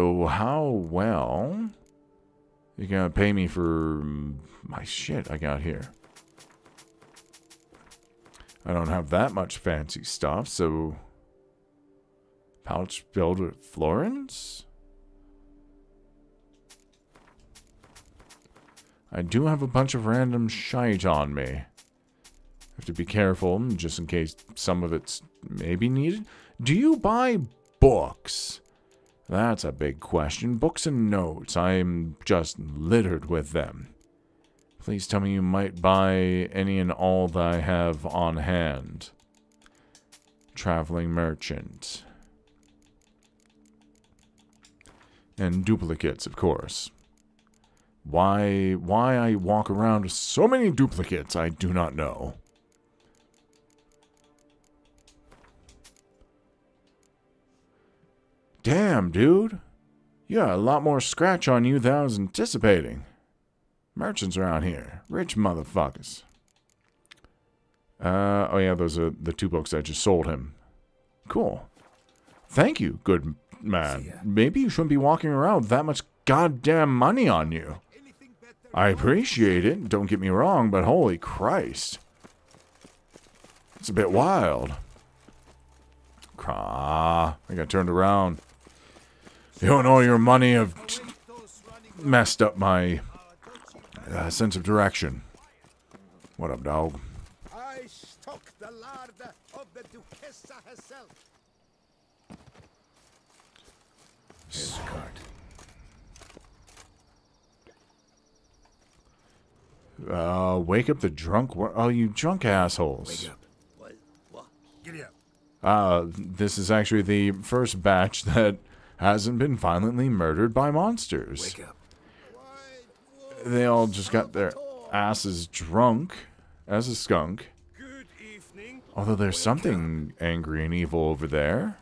So how well you gonna pay me for my shit I got here? I don't have that much fancy stuff, so pouch filled with florins? I do have a bunch of random shite on me. Have to be careful, just in case some of it's maybe needed. Do you buy books? That's a big question. Books and notes. I'm just littered with them. Please tell me you might buy any and all that I have on hand. Traveling merchant. And duplicates, of course. Why why I walk around with so many duplicates, I do not know. Damn, dude. You got a lot more scratch on you than I was anticipating. Merchants around here. Rich motherfuckers. Uh, oh yeah, those are the two books I just sold him. Cool. Thank you, good man. Maybe you shouldn't be walking around with that much goddamn money on you. I appreciate it, don't get me wrong, but holy Christ. It's a bit wild. Ah, I got turned around. You and all your money have messed up my uh, sense of direction. What up, dog? I stock the larder of the Duchessa herself. Here's the card. Uh, wake up the drunk. Wor- oh, you drunk assholes. Wake up. What? What? Giddy up. Uh, this is actually the first batch that hasn't been violently murdered by monsters. Wake up. They all just got their asses drunk as a skunk. Good evening. Although there's something angry and evil over there.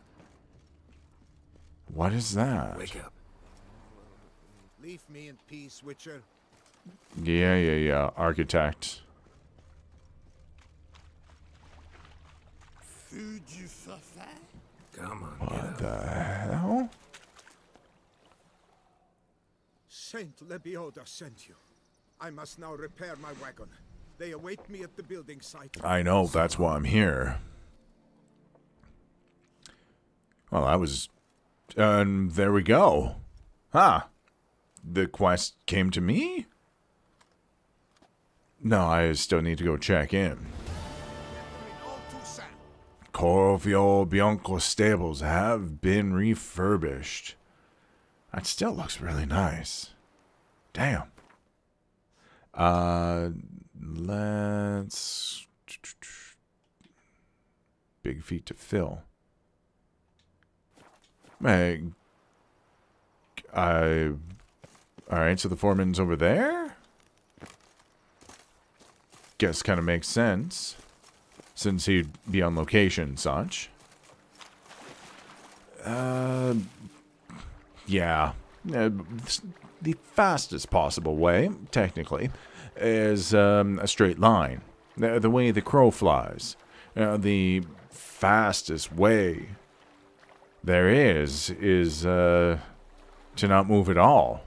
What is that? Wake up. Leave me in peace, Witcher. Yeah, yeah, yeah. Architect. Food you fafa? Come on, What up. the hell? Saint Lebioda sent you. I must now repair my wagon. They await me at the building site. I know, that's why I'm here. Well, I was. And there we go. Huh. The quest came to me? No, I still need to go check in. Corvo Bianco stables have been refurbished. That still looks really nice. Damn. Uh, let's. Big feet to fill. Hey. I. Alright, so the foreman's over there? Guess kind of makes sense since he'd be on location and such. Uh, yeah. Uh, the fastest possible way, technically, is um, a straight line. The, way the crow flies. Uh, the fastest way there is, is uh, to not move at all.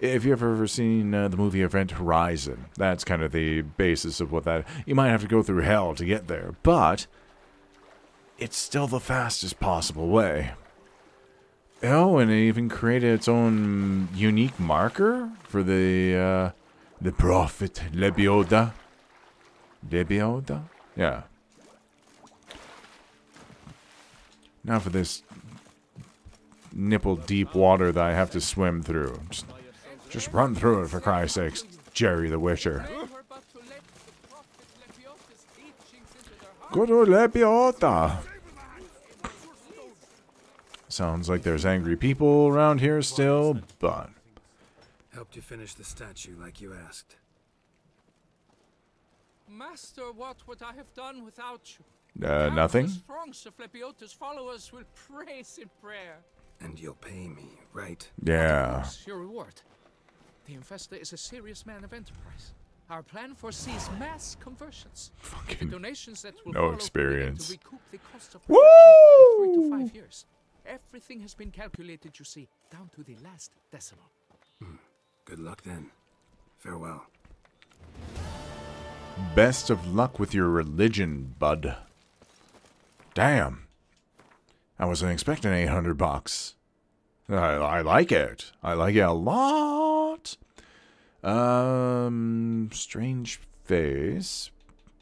If you've ever seen uh, the movie Event Horizon, that's kind of the basis of what that. You might have to go through hell to get there, but it's still the fastest possible way. Oh, and it even created its own unique marker for the uh, the prophet Lebioda. Lebioda, yeah. Now for this nipple deep water that I have to swim through. Just, just run through it for Christ's sakes, Jerry the Witcher. Good old Lebioda. Sounds like there's angry people around here still, but Helped you finish the statue like you asked. Master, what would I have done without you? uh, nothing. Countless throngs of Lebioda's followers will praise in prayer. And you'll pay me, right? Yeah. What's your reward? The investor is a serious man of enterprise. Our plan foresees mass conversions. The Fucking donations that will no follow will begin experience. To recoup the cost of production in three to five years. Everything has been calculated, you see, down to the last decimal. Good luck then. Farewell. Best of luck with your religion, bud. Damn. I wasn't expecting 800 bucks. I, I like it. I like it a lot. Um, strange face.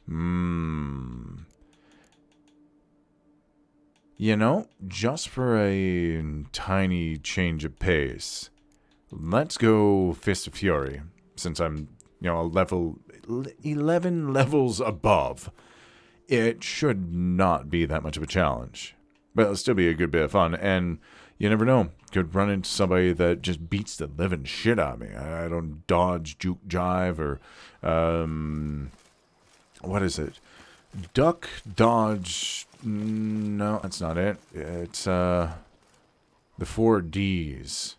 Hmm. You know, just for a tiny change of pace, let's go Fist of Fury, since I'm, you know, a level 11 levels above. It should not be that much of a challenge, but it'll still be a good bit of fun. And you never know, could run into somebody that just beats the living shit out of me. I don't dodge, juke, jive, or um, what is it? Duck, dodge. No, that's not it. It's uh, the four D's.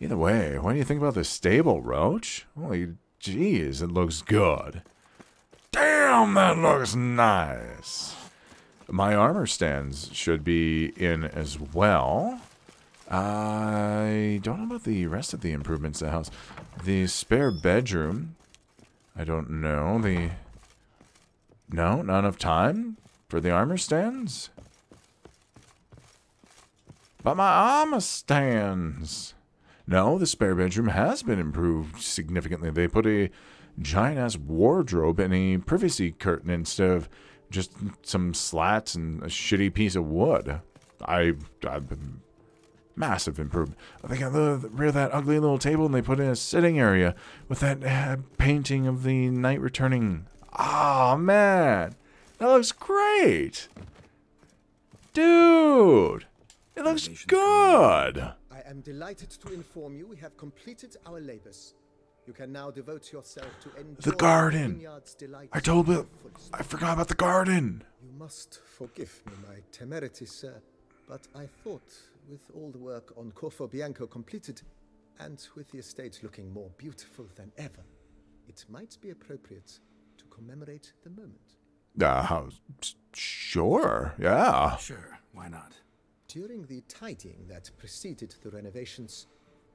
Either way, what do you think about the stable, Roach? Holy jeez, it looks good. Damn, that looks nice. My armor stands should be in as well. I don't know about the rest of the improvements to the house. The spare bedroom. I don't know. The. No, not enough time for the armor stands. But my armor stands. No, the spare bedroom has been improved significantly. They put a giant ass wardrobe and a privacy curtain instead of just some slats and a shitty piece of wood. I, I've been massive improvement. They got the, the rear of that ugly little table and they put in a sitting area with that uh, painting of the knight returning. Ah, oh, man, that looks great, dude. It looks good. I am delighted to inform you we have completed our labors. You can now devote yourself to enjoy The garden. vineyard's I told to Bill. the fullest. I forgot about the garden. You must forgive me my temerity, sir, but I thought with all the work on Corvo Bianco completed, and with the estate looking more beautiful than ever, it might be appropriate to commemorate the moment. Uh, sure, yeah. Sure, why not? During the tidying that preceded the renovations,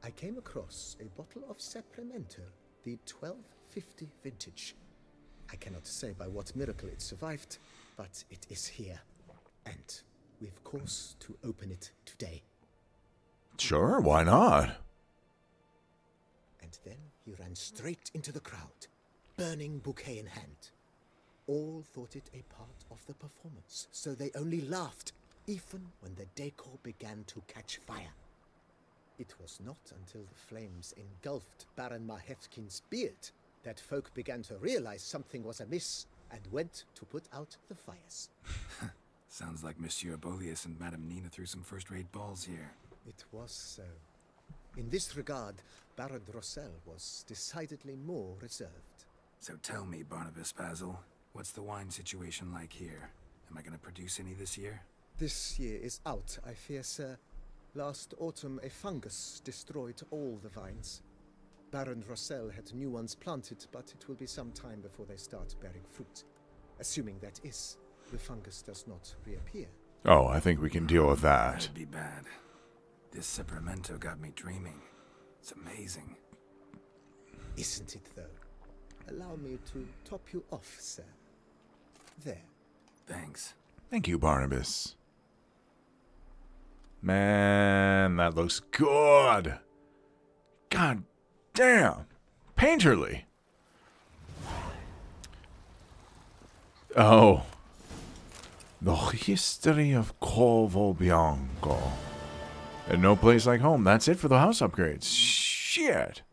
I came across a bottle of Sepremento, the 1250 vintage. I cannot say by what miracle it survived, but it is here. And we've course to open it today. Sure, why not? And then he ran straight into the crowd, burning bouquet in hand. All thought it a part of the performance, so they only laughed, even when the decor began to catch fire. It was not until the flames engulfed Baron Mahevkin's beard that folk began to realize something was amiss and went to put out the fires. Sounds like Monsieur Bolius and Madame Nina threw some first-rate balls here. It was so. In this regard, Baron Rossel was decidedly more reserved. So tell me, Barnabas Basil, what's the wine situation like here? Am I gonna produce any this year? This year is out, I fear, sir. Last autumn, a fungus destroyed all the vines. Baron Rossel had new ones planted, but it will be some time before they start bearing fruit. Assuming that is, the fungus does not reappear. Oh, I think we can deal with that. That'd be bad. This Sacramento got me dreaming. It's amazing. Isn't it, though? Allow me to top you off, sir. There. Thanks. Thank you, Barnabas. Man, that looks good. God damn. Painterly. Oh. The history of Corvo Bianco. And no place like home. That's it for the house upgrades. Shit.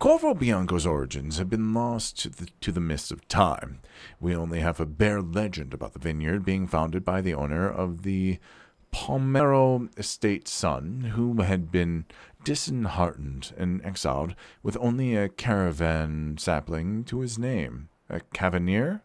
Corvo Bianco's origins have been lost to the, to the mists of time. We only have a bare legend about the vineyard being founded by the owner of the Palmero estate son, who had been disheartened and exiled with only a caravan sapling to his name. A cavanier?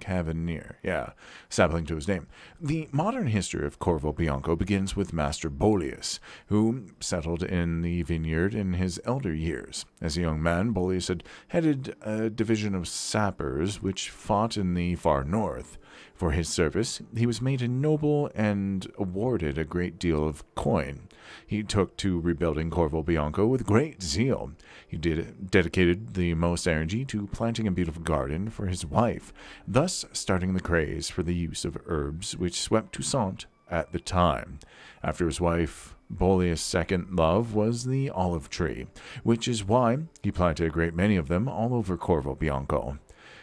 Cavanier, yeah, sapling to his name. The modern history of Corvo Bianco begins with Master Bolius, who settled in the vineyard in his elder years. As a young man, Bolius had headed a division of sappers which fought in the far north. For his service, he was made a noble and awarded a great deal of coin. He took to rebuilding Corvo Bianco with great zeal. He did, dedicated the most energy to planting a beautiful garden for his wife, thus starting the craze for the use of herbs which swept Toussaint at the time. After his wife, Boreas' second love was the olive tree, which is why he planted a great many of them all over Corvo Bianco.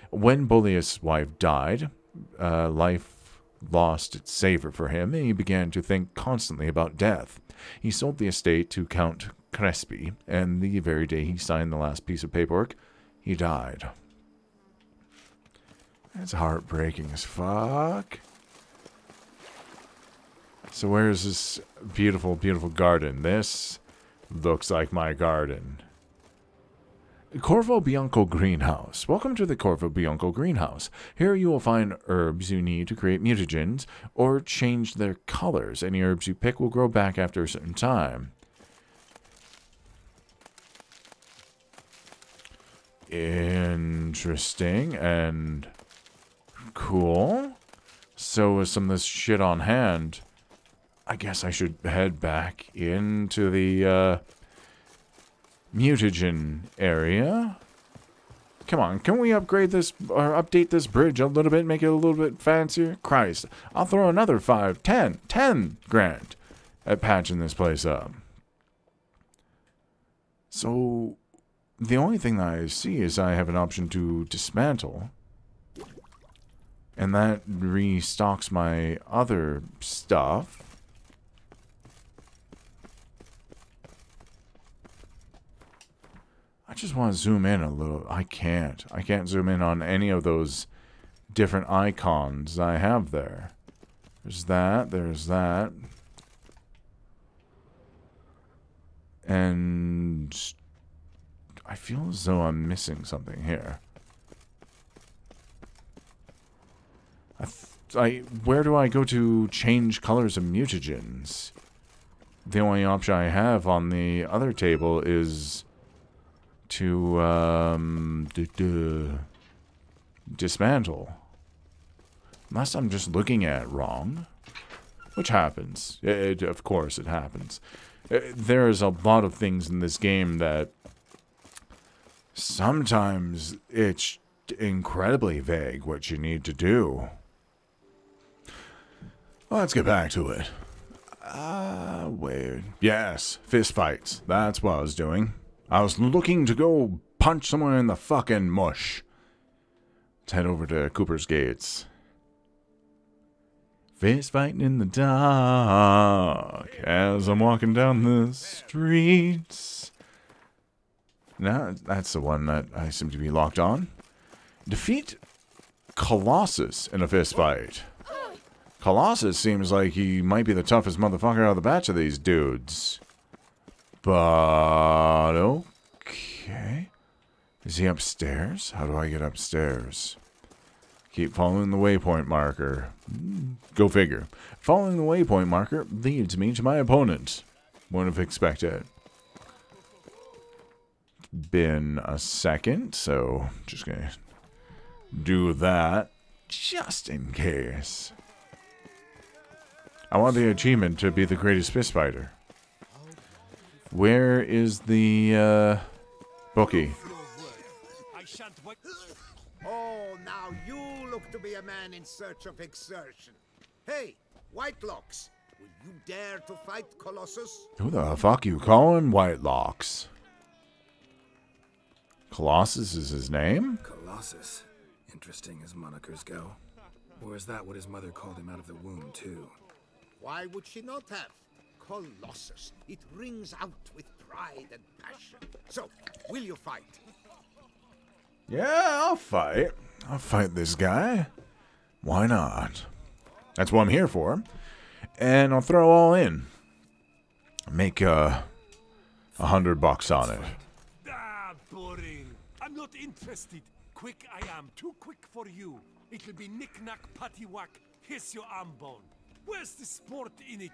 When Boreas' wife died, uh, life lost its savor for him, and he began to think constantly about death. He sold the estate to Count Crespi, and the very day he signed the last piece of paperwork, he died. That's heartbreaking as fuck. So where's this beautiful, beautiful garden? This looks like my garden. Corvo Bianco Greenhouse. Welcome to the Corvo Bianco Greenhouse. Here you will find herbs you need to create mutagens or change their colors. Any herbs you pick will grow back after a certain time. Interesting and cool. So with some of this shit on hand, I guess I should head back into the uh, mutagen area. Come on, can we upgrade this or update this bridge a little bit, make it a little bit fancier? Christ, I'll throw another five, ten, ten grand at patching this place up. So, the only thing that I see is I have an option to dismantle. And that restocks my other stuff. Just want to zoom in a little. I can't. I can't zoom in on any of those different icons I have there. There's that. There's that. And I feel as though I'm missing something here. I, I where do I go to change colors of mutagens? The only option I have on the other table is to um, dismantle. Unless I'm just looking at it wrong, which happens. It, of course, it happens. Uh, there's a lot of things in this game that sometimes it's incredibly vague what you need to do. Let's get back to it. Ah, uh, weird. Yes, fist fights. That's what I was doing. I was looking to go punch someone in the fucking mush. Let's head over to Cooper's Gates. Fist fighting in the dark as I'm walking down the streets. Now, that's the one that I seem to be locked on. Defeat Colossus in a fist fight. Colossus seems like he might be the toughest motherfucker out of the batch of these dudes. But okay. Is he upstairs? How do I get upstairs? Keep following the waypoint marker. Hmm, go figure. Following the waypoint marker leads me to my opponent. Wouldn't have expected. Been a second, so just gonna do that just in case. I want the achievement to be the greatest fist fighter. Where is the uh, bookie? Oh, now you look to be a man in search of exertion. Hey, Whitelocks, will you dare to fight Colossus? Who the fuck you calling Whitelocks? Colossus is his name? Colossus. Interesting as monikers go. Or is that what his mother called him out of the womb, too? Why would she not have? Colossus. It rings out with pride and passion. So, will you fight? Yeah, I'll fight. I'll fight this guy. Why not? That's what I'm here for. And I'll throw all in. Make uh, a hundred bucks on it. Ah, boring. I'm not interested. Quick I am, too quick for you. It'll be knick-knack, pattywhack, hiss your arm bone. Where's the sport in it?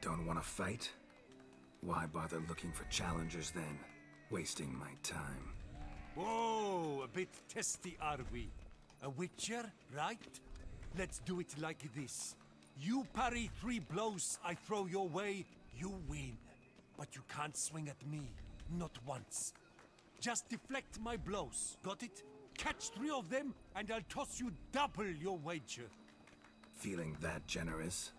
Don't want to fight? Why bother looking for challengers then? Wasting my time. Whoa, a bit testy are we? A witcher, right? Let's do it like this. You parry three blows I throw your way, you win. But you can't swing at me. Not once. Just deflect my blows. Got it? Catch three of them, and I'll toss you double your wager. Feeling that generous?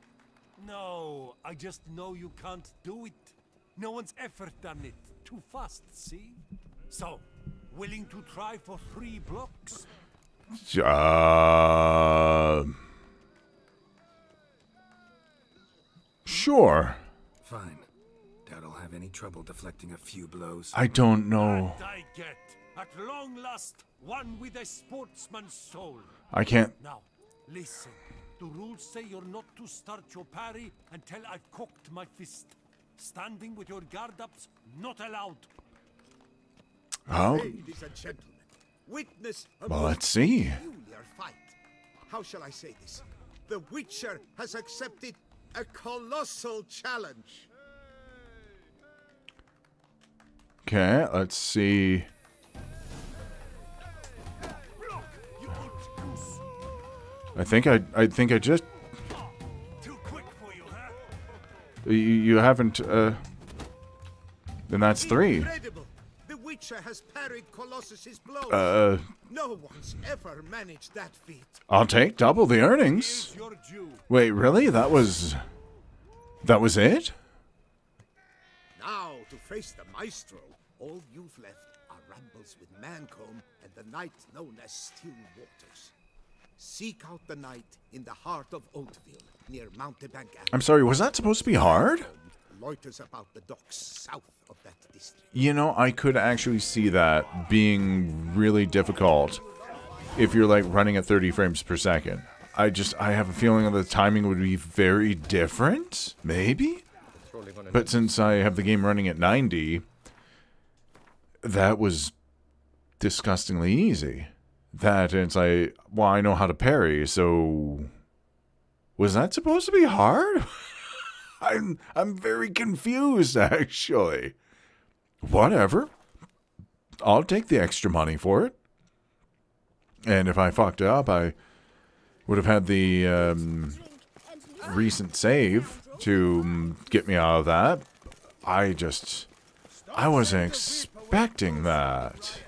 No, I just know you can't do it. No one's ever done it. Too fast, see? So, willing to try for three blocks? Uh, sure. Fine. Doubt I'll have any trouble deflecting a few blows. I don't know. And I get, at long last, one with a sportsman's soul. I can't. Now, listen. The rules say you're not to start your parry until I've cocked my fist. Standing with your guard ups, not allowed. Oh, Ladies and gentlemen, witness a well, let's see. peculiar fight. How shall I say this? The Witcher has accepted a colossal challenge. Okay, let's see. I think I, I think I just Too quick for you, huh? you, you haven't. Uh, then that's three. Incredible! The Witcher has parried Colossus's blows. Uh, no one's ever managed that feat. I'll take double the earnings. Here's your due. Wait, really? That was. That was it? Now, to face the Maestro, all you've left are rambles with Mancomb and the knight known as Still Waters. Seek out the knight in the heart of Oatville, near Mountebank. I'm sorry, was that supposed to be hard? Uh, loiters about the docks south of that district. You know, I could actually see that being really difficult if you're like running at 30 frames per second. I just I have a feeling that the timing would be very different, maybe. But since I have the game running at 90, that was disgustingly easy. That and it's like, well, I know how to parry, so was that supposed to be hard? I'm I'm very confused actually. Whatever. I'll take the extra money for it. And if I fucked up, I would have had the um, recent save to mm, get me out of that. I just I wasn't expecting that.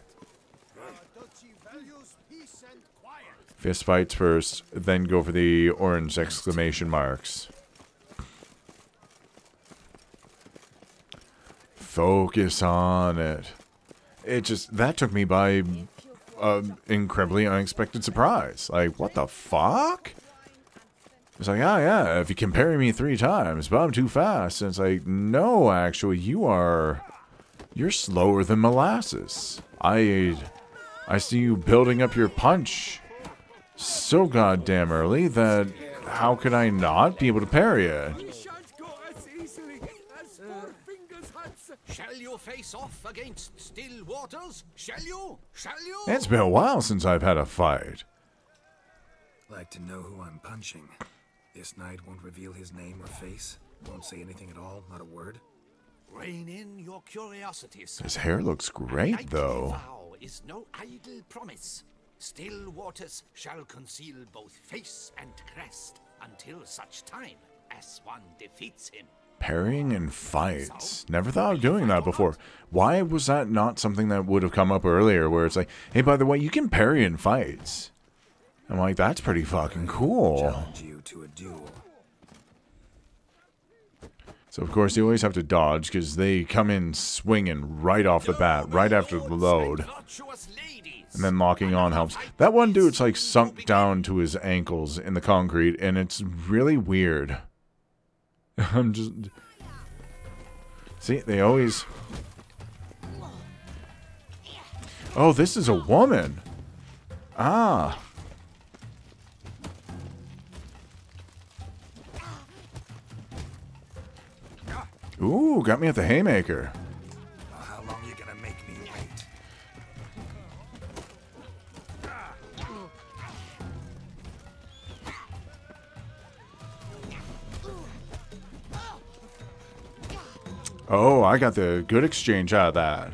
Fist fights first, then go for the orange exclamation marks. Focus on it. It just that took me by an incredibly unexpected surprise. Like, what the fuck? It's like, oh yeah, if you can parry me three times, but I'm too fast. And it's like, no, actually, you are, you're slower than molasses. I, I see you building up your punch so goddamn early that how could I not be able to parry it? Shan't go as easily as four fingers, Hans. Shall you face off against still waters? Shall you? Shall you? It's been a while since I've had a fight. Like to know who I'm punching. This knight won't reveal his name or face. Won't say anything at all, not a word. Rein in your curiosity, sir. His hair looks great, though. vow is no idle promise. Still waters shall conceal both face and crest until such time as one defeats him. Parrying in fights. Never thought of doing that before. Why was that not something that would have come up earlier where it's like, hey, by the way, you can parry in fights? I'm like, that's pretty fucking cool. You to a duel. So, of course, you always have to dodge because they come in swinging right off the bat, right after the load. And then locking on helps. That one dude's like sunk down to his ankles in the concrete, and it's really weird. I'm just. See, they always. Oh, this is a woman. Ah. Ooh, got me at the haymaker. Oh, I got the good exchange out of that.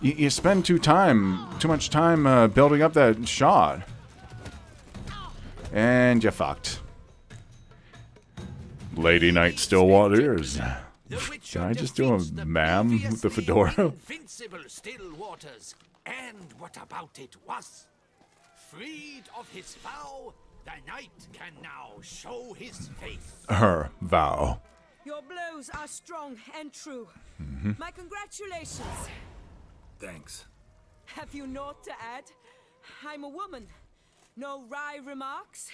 You, you spend too time, too much time uh, building up that shot. And you fucked. Lady Knight Stillwaters. Can I just do a ma'am with the fedora? Invincible still waters. And what about it was? Freed of his vow, the knight can now show his face. Her vow. Your blows are strong and true. Mm-hmm. My congratulations. Thanks. Have you naught to add? I'm a woman. No wry remarks?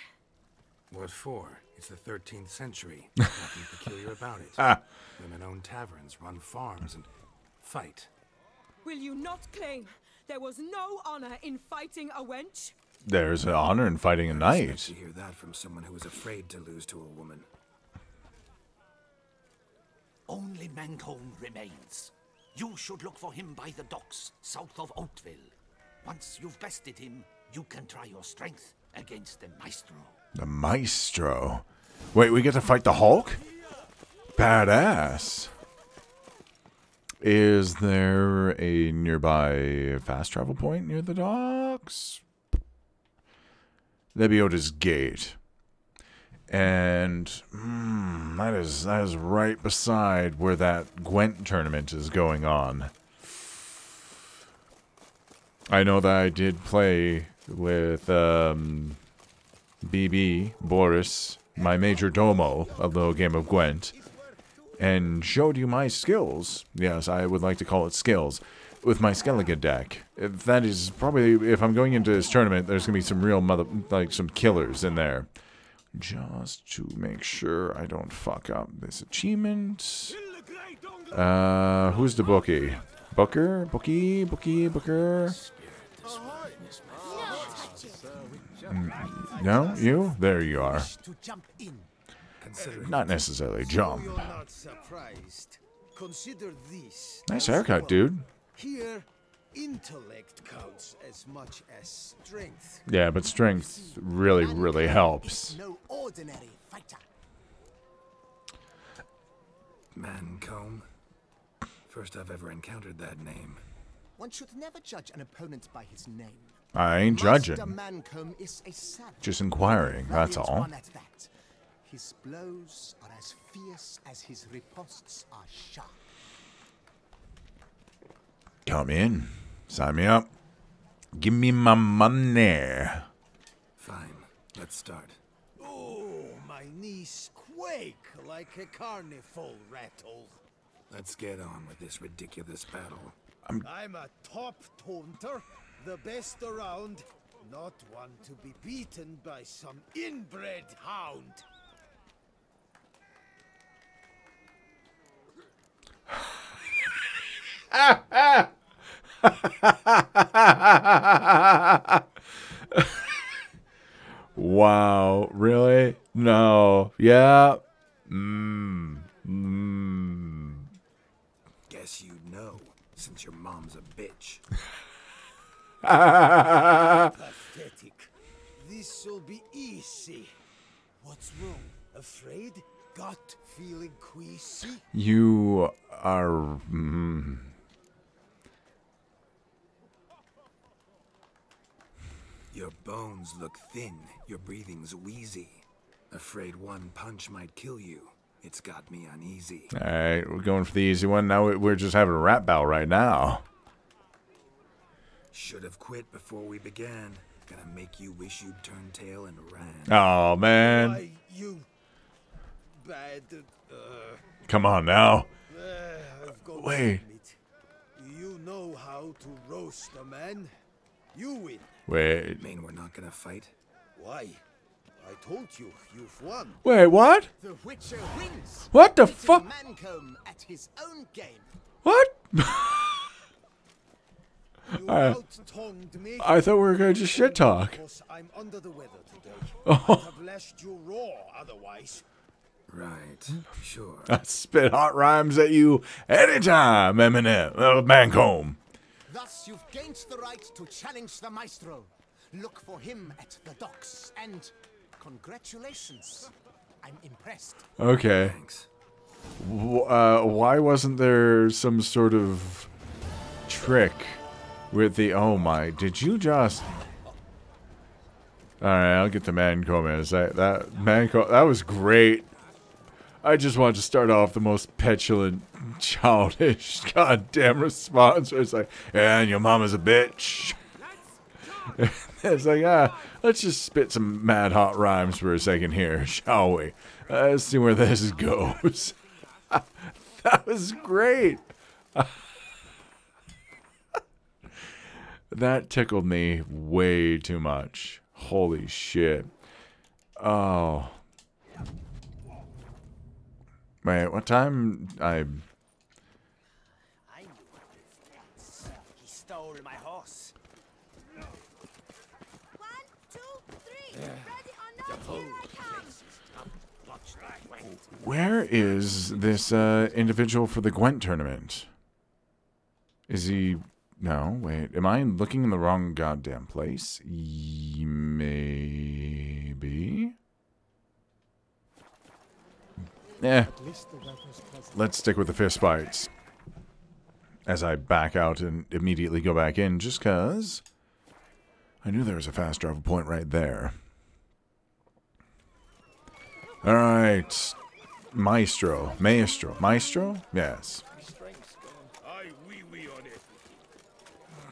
What for? It's the 13th century. Nothing peculiar about it. Ah. Women own taverns, run farms, and fight. Will you not claim there was no honor in fighting a wench? There's an honor in fighting a Nice knight. to hear that from someone who was afraid to lose to a woman. Only Mancomb remains. You should look for him by the docks, south of Oatville. Once you've bested him, you can try your strength against the Maestro. The Maestro. Wait, we get to fight the Hulk? Badass. Is there a nearby fast travel point near the docks? Lebioda's Gate. And mm, that is that is right beside where that Gwent tournament is going on. I know that I did play with um, BB, Boris, my major domo, a little game of Gwent, and showed you my skills. Yes, I would like to call it skills. With my Skellige deck. That is probably, if I'm going into this tournament, there's to be some real mother, like some killers in there. Just to make sure I don't fuck up this achievement. Uh, who's the bookie? Booker? Bookie? Bookie? Booker? Mm, No? You? There you are. To jump in. Consider Not necessarily jump. You're not surprised. Consider this. Nice haircut, dude. Here, intellect counts as much as strength. Yeah, but strength really, really helps. No ordinary fighter. Mancomb. First I've ever encountered that name. One should never judge an opponent by his name. I ain't Master judging. Mancomb is a savage. Just inquiring, that's all. that. His blows are as fierce as his riposts are sharp. Come in. Sign me up. Give me my money. Fine. Let's start. Oh, my knees quake like a carnival rattle. Let's get on with this ridiculous battle. I'm I'm a top taunter, the best around, not one to be beaten by some inbred hound. Wow, really? No. Yeah. Mmm. Mmm. Guess you know, since your mom's a bitch. Pathetic. This'll be easy. What's wrong? Afraid? Gut feeling queasy? You are. Mm, Your bones look thin, your breathing's wheezy. Afraid one punch might kill you. It's got me uneasy. all right, we're going for the easy one. Now we- we're just having a rap battle right now. Should have quit before we began. Gonna make you wish you'd turned tail and ran. Oh, man. Why, you bad. Uh, Come on now. uh, I've got Wait. admit, You know how to roast a man. You win. Wait. Mean we're not gonna fight? Why? I told you, you've won. Wait, what? The Witcher wins. What the fuck? Mancomb at his own game. What? I- I thought we were going to just shit talk. Because I'm under the weather today. Oh. I'd have lashed you raw otherwise. Right, sure. I spit hot rhymes at you anytime, Eminem. Uh, Mancomb. Thus, you've gained the right to challenge the Maestro. Look for him at the docks. And congratulations. I'm impressed. Okay. Thanks. Uh, why wasn't there some sort of trick with the? Oh my! Did you just? All right, I'll get the Mancomb in a sec. That Mancomb, that was great. I just wanted to start off the most petulant, childish, goddamn response. Where it's like, "And your mama's a bitch." it's like, ah, let's just spit some mad hot rhymes for a second here, shall we? Uh, let's see where this goes. that was great. that tickled me way too much. Holy shit. Oh. Wait, what time? I. He stole my horse. One, two, three. Ready or not. Where is this uh, individual for the Gwent tournament? Is he. No, wait. Am I looking in the wrong goddamn place? Maybe. Eh. Let's stick with the fist bites. As I back out and immediately go back in, just cause I knew there was a fast travel point right there. Alright. Maestro. Maestro. Maestro? Yes.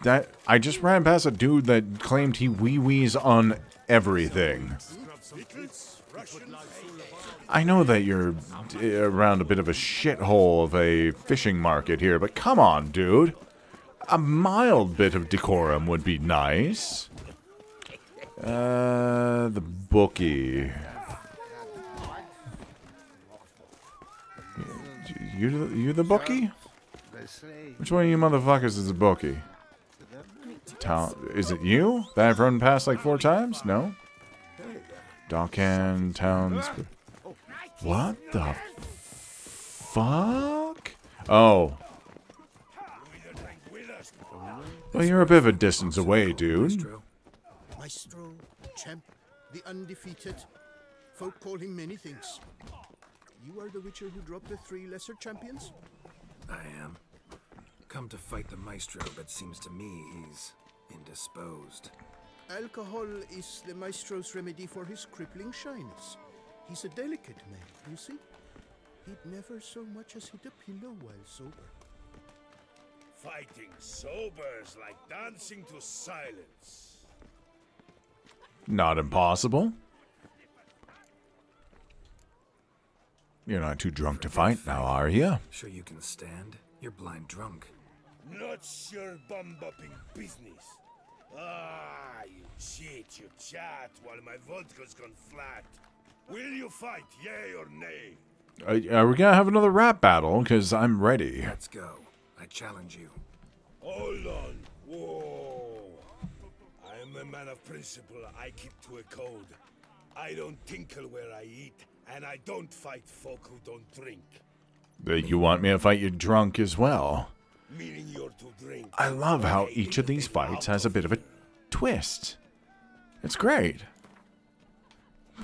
That I just ran past a dude that claimed he wee wees on everything. I know that you're around a bit of a shithole of a fishing market here, but come on, dude. A mild bit of decorum would be nice. Uh, the bookie. You, you the bookie? Which one of you motherfuckers is the bookie? Town, is it you that I've run past like four times? No? Dalkan Towns. What the fuck? Oh. Well, you're a bit of a distance away, dude. Maestro, Maestro, champ, the undefeated. Folk call him many things. You are the witcher who dropped the three lesser champions? I am. Come to fight the Maestro, but seems to me he's indisposed. Alcohol is the maestro's remedy for his crippling shyness. He's a delicate man, you see. He'd never so much as hit a pillow while sober. Fighting sober is like dancing to silence. Not impossible. You're not too drunk to fight now, are you? Sure you can stand? You're blind drunk. Not your bum-bopping business. Ah, you cheat, you chat, while my vodka's gone flat. Will you fight, yay or nay? Uh, are we gonna have another rap battle? Because I'm ready. Let's go. I challenge you. Hold on. Whoa. I am a man of principle. I keep to a code. I don't tinkle where I eat, and I don't fight folk who don't drink. Uh, You want me to fight you drunk as well? Meaning you're to drink. I love how each of these fights has a bit of a twist. It's great.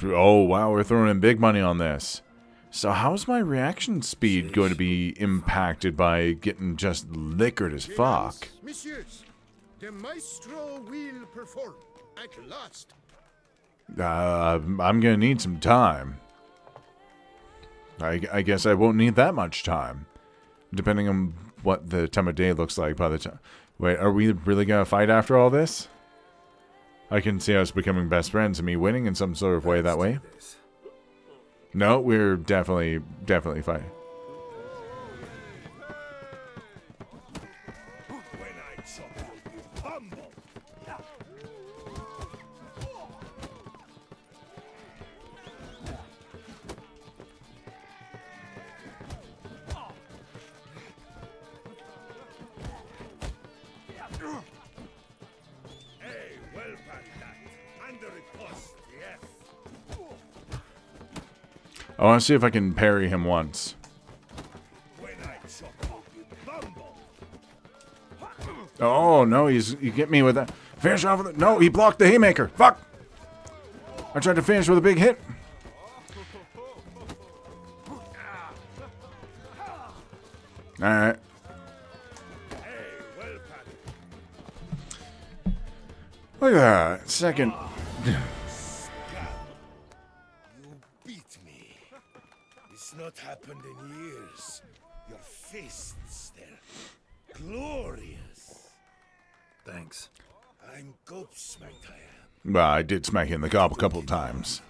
Oh, wow, we're throwing in big money on this. So, how's my reaction speed going to be impacted by getting just liquored as fuck? Messieurs, the maestro will perform at last. Uh, I'm gonna need some time. I, I guess I won't need that much time, depending on what the time of day looks like by the time. Wait, are we really gonna fight after all this? I can see us becoming best friends and me winning in some sort of way that way. No, we're definitely, definitely fighting. I want to see if I can parry him once. Oh no, he's you get me with that. Finish off with it. No, he blocked the haymaker. Fuck. I tried to finish with a big hit. All right. Look at that. Second. Well, I did smack you in the gob a couple of times.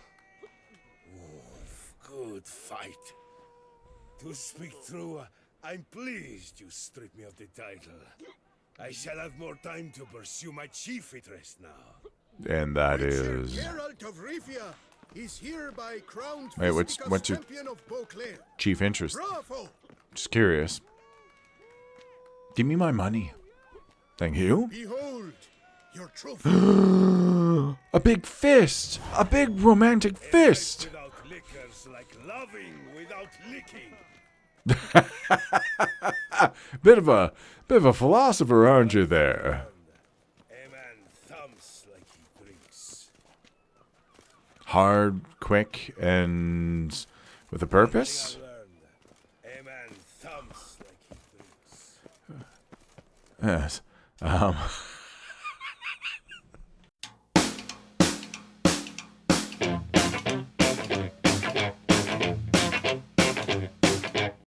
Good fight. To speak true, I'm pleased you stripped me of the title. I shall have more time to pursue my chief interest now. And that is. Geralt of Rivia is hereby crowned Wait, what's- what's your- champion of Beauclair. Chief interest. Bravo! Just curious. Give me my money. Thank you. Behold your trophy. a big fist! A big romantic fist! Without liquors like loving without licking. Bit of a bit of a philosopher, aren't you there? A man thumps like he drinks. Hard, quick, and with a purpose? A man thumps like he. Yes. Um,